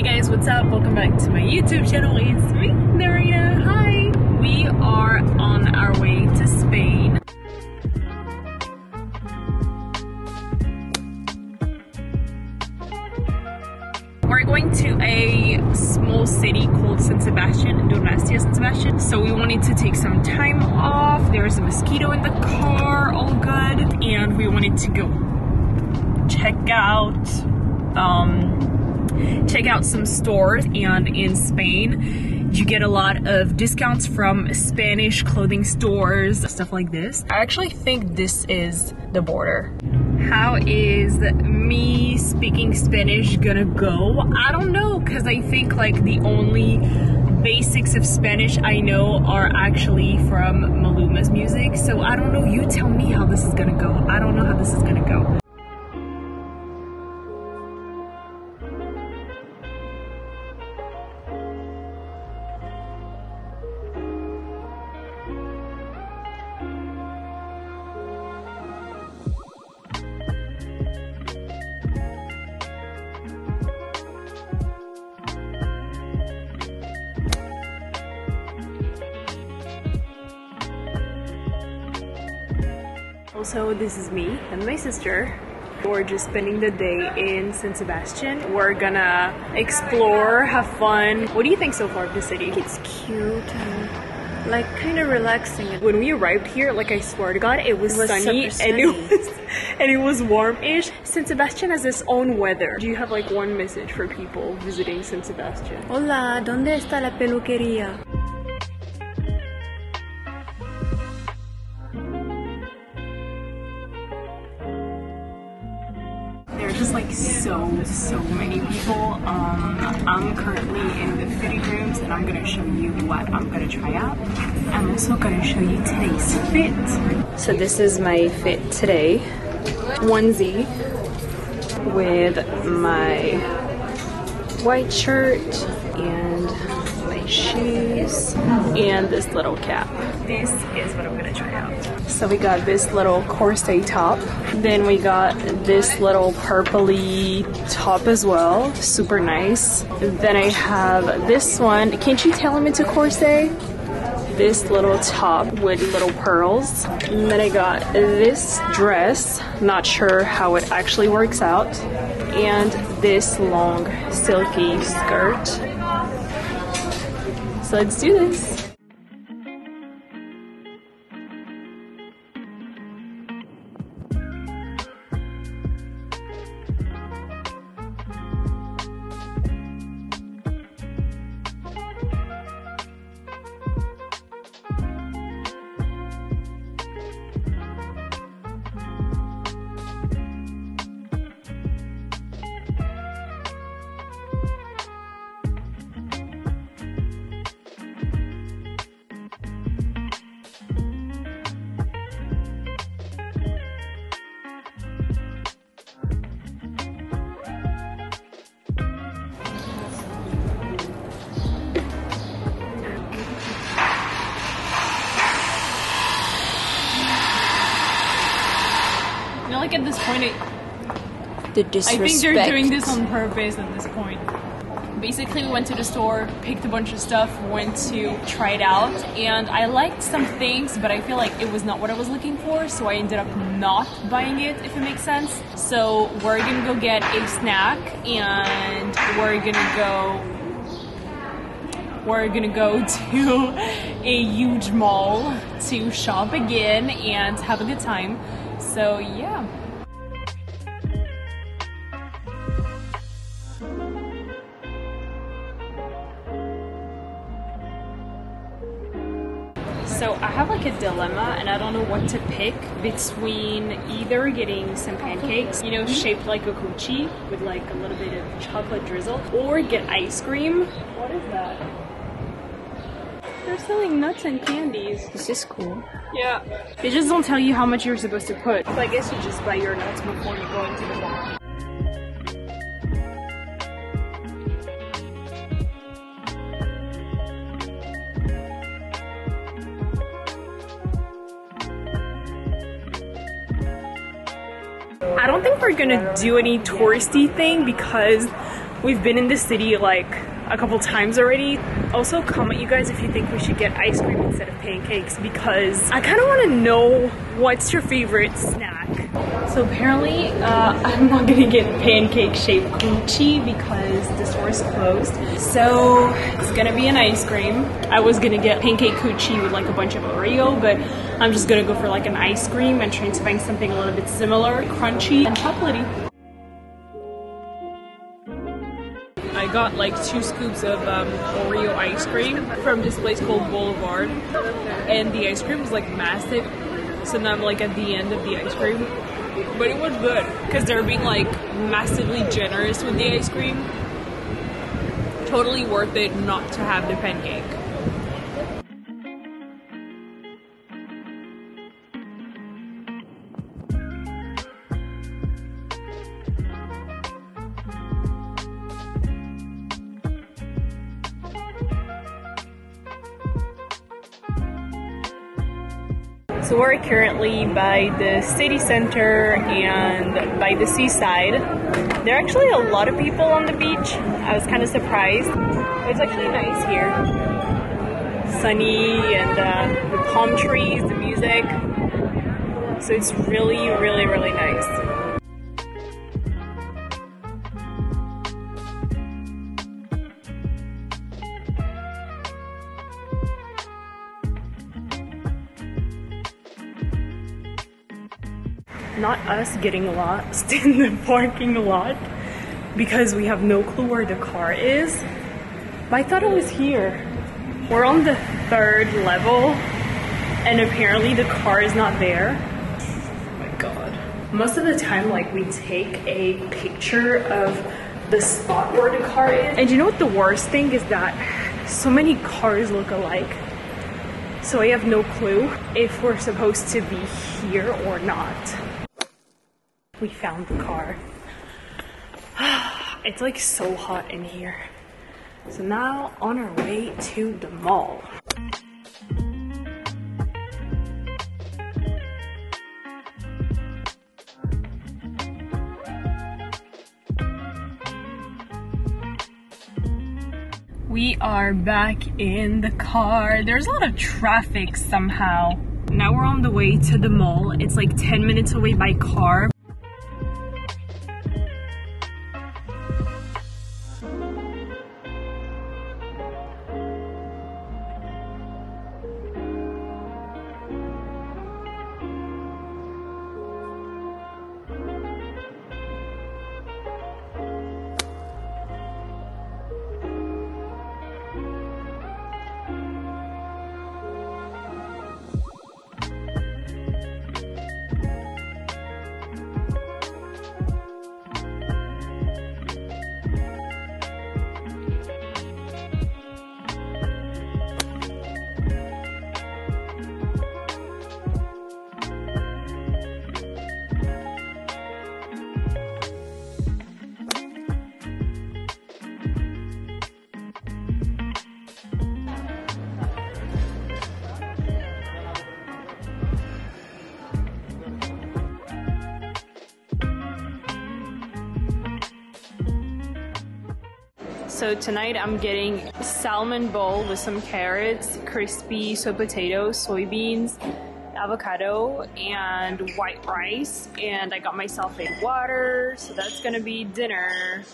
Hey guys, what's up? Welcome back to my YouTube channel. It's me, Nirina. Hi! We are on our way to Spain. We're going to a small city called San Sebastian, Donostia San Sebastian. So we wanted to take some time off. There's a mosquito in the car, all good. And we wanted to go check out um, check out some stores and in Spain you get a lot of discounts from Spanish clothing stores stuff like this. I actually think this is the border. How is me speaking Spanish gonna go? I don't know because I think like the only basics of Spanish I know are actually from Maluma's music. So I don't know you tell me how this is gonna go. I don't know how this is gonna go Also, this is me and my sister. We're just spending the day in San Sebastian. We're gonna explore, have fun. What do you think so far of the city? It's cute and like kind of relaxing. When we arrived here, like I swear to God, it was, It was sunny, super and it was and it was warm-ish. San Sebastian has its own weather. Do you have like one message for people visiting San Sebastian? Hola, ¿dónde está la peluquería? So, so many people. Um, I'm currently in the fitting rooms and I'm gonna show you what I'm gonna try out. I'm also gonna show you today's fit. So this is my fit today. Onesie with my white shirt and shoes and this little cap. This is what I'm gonna try out. So we got this little corset top. Then we got this little purpley top as well. Super nice. Then I have this one. Can't you tell him it's a corset? This little top with little pearls. And then I got this dress. Not sure how it actually works out. And this long silky skirt. So let's do this. Like at this point, it, The I think they're doing this on purpose at this point. Basically, we went to the store, picked a bunch of stuff, went to try it out, and I liked some things, but I feel like it was not what I was looking for, so I ended up not buying it, if it makes sense. So, we're gonna go get a snack, and we're gonna go. We're gonna go to a huge mall to shop again and have a good time. So, yeah. So I have like a dilemma and I don't know what to pick between either getting some pancakes, you know, shaped like a coochie with like a little bit of chocolate drizzle, or get ice cream. What is that? Selling nuts and candies. This is cool. Yeah. They just don't tell you how much you're supposed to put. So I guess you just buy your nuts before you go into the mall. I don't think we're gonna do any touristy thing because We've been in the city like a couple times already. Also, comment you guys if you think we should get ice cream instead of pancakes because I kind of want to know what's your favorite snack. So apparently, uh, I'm not gonna get pancake shaped coochie because the store is closed. So it's gonna be an ice cream. I was gonna get pancake coochie with like a bunch of Oreo, but I'm just gonna go for like an ice cream and trying to find something a little bit similar, crunchy and chocolatey. Got like two scoops of um, Oreo ice cream from this place called Boulevard, and the ice cream was like massive. So now I'm like at the end of the ice cream, but it was good because they're being like massively generous with the ice cream. Totally worth it not to have the pancake. So we're currently by the city center and by the seaside. There are actually a lot of people on the beach. I was kind of surprised. It's actually nice here. Sunny and uh, the palm trees, the music. So it's really, really, really nice. Not us getting lost in the parking lot because we have no clue where the car is. But I thought it was here. We're on the third level and apparently the car is not there. Oh my god. Most of the time, like, we take a picture of the spot where the car is. And you know what the worst thing is that so many cars look alike. So I have no clue if we're supposed to be here or not we found the car. it's like so hot in here. So now on our way to the mall. We are back in the car. There's a lot of traffic somehow. Now we're on the way to the mall. It's like 10 minutes away by car. So tonight I'm getting salmon bowl with some carrots, crispy sweet potatoes, soybeans, avocado, and white rice. And I got myself a water, so that's gonna be dinner.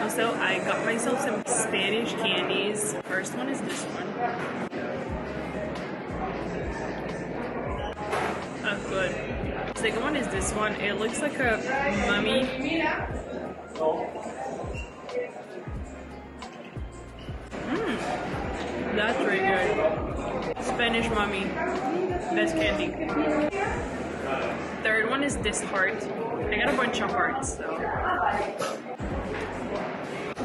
Also, I got myself some Spanish candies. First one is this one. Second one is this one. It looks like a mummy. Mmm, that's really good. Spanish mummy, best candy. Third one is this heart. I got a bunch of hearts. So.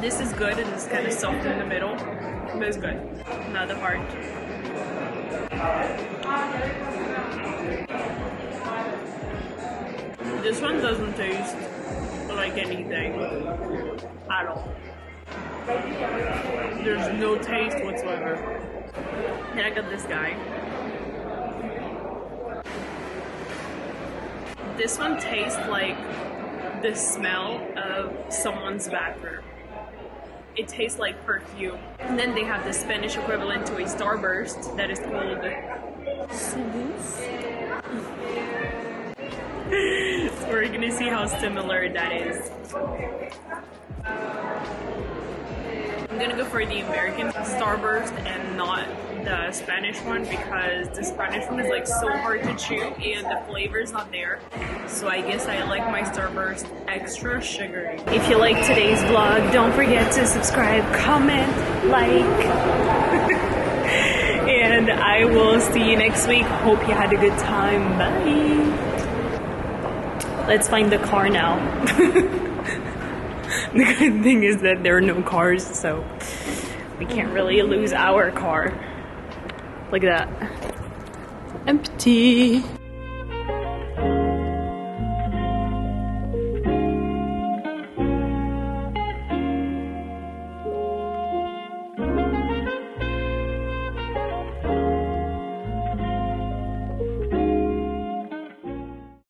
This is good and it's kind of soft in the middle, but it's good. Another heart. This one doesn't taste like anything at all. There's no taste whatsoever. Then I got this guy. This one tastes like the smell of someone's bathroom. It tastes like perfume. And then they have the Spanish equivalent to a Starburst that is called how similar that is. I'm gonna go for the American Starburst and not the Spanish one because the Spanish one is like so hard to chew and the flavor is not there. So I guess I like my Starburst extra sugary. If you like today's vlog, don't forget to subscribe, comment, like. and I will see you next week. Hope you had a good time. Bye. Let's find the car now. the good thing is that there are no cars, so we can't really lose our car. Look at that. Empty.